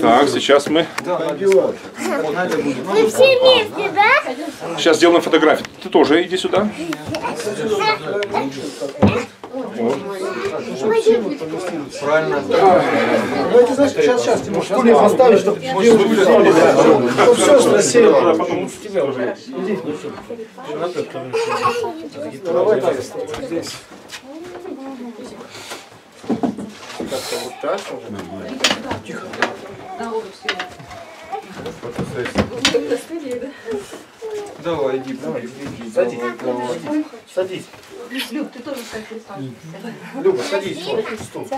Так, сейчас мы... Мы все вместе, да? Сейчас сделаем фотографию. Ты тоже иди сюда. Давайте, знаешь, сейчас, сейчас, Тимур, стулья поставишь, чтобы чтобы все красиво. Иди. Давай так, здесь. Давай, иди, давай, иди. Садись. Садись. Люк, ты тоже так присаживайся. Люба, садись. вот, стул.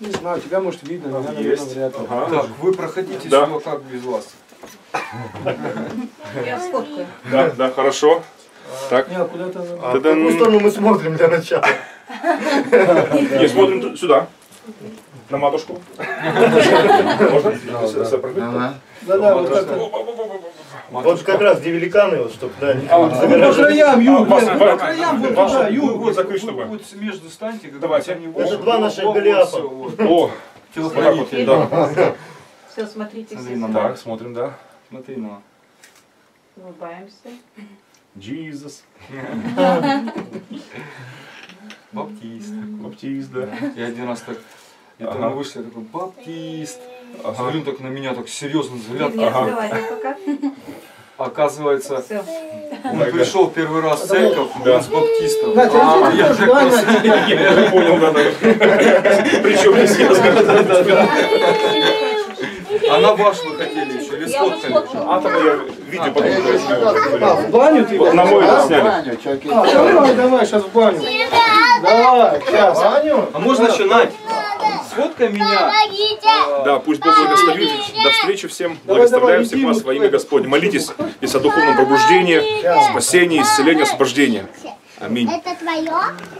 Не знаю, тебя может видно, меня, наверное, вряд ли. Так, вы проходите Да. сюда, как без вас. Я сфоткаю. Да, да, хорошо. Так, Не, а куда-то... А в какую сторону мы смотрим для начала? Не смотрим сюда. На матушку. Можно? Да-да, вот так. Вот как раз где великаны, вот, чтобы, да, А вот По краям, Юг, Вас- нет, вас- по краям, вот туда, Юг. вот между станьте, Давайте. они Это два наших Голиафа. О, Телохранитель. да. Все, смотрите Смотри все. Так, смотрим, да. Смотри на. Улыбаемся. Jesus. Баптист. Баптист, да. Я один раз так, Ага. мы вышли, я такой, баптист. Ага. Смотрю, так на меня так серьезно взгляд. Не Ага. Оказывается, Все. он пришел первый раз в церковь, Да. он с баптистом. А, я тебя. Я не понял, да, да. Причем здесь я А на ваш вы хотели еще, или сфоткали? А там я видео потом А, в баню ты? На мой А, сняли. А, давай, давай, сейчас в баню. Давай, сейчас. А можно Надь, сфоткай меня. Помогите! Да, пусть Бог благословит. До встречи всем. Давай, Благословляем давай, всех вас во имя. Господне. Молитесь здесь о духовном пробуждении, спасении, исцелении, освобождении. Аминь. Это твое?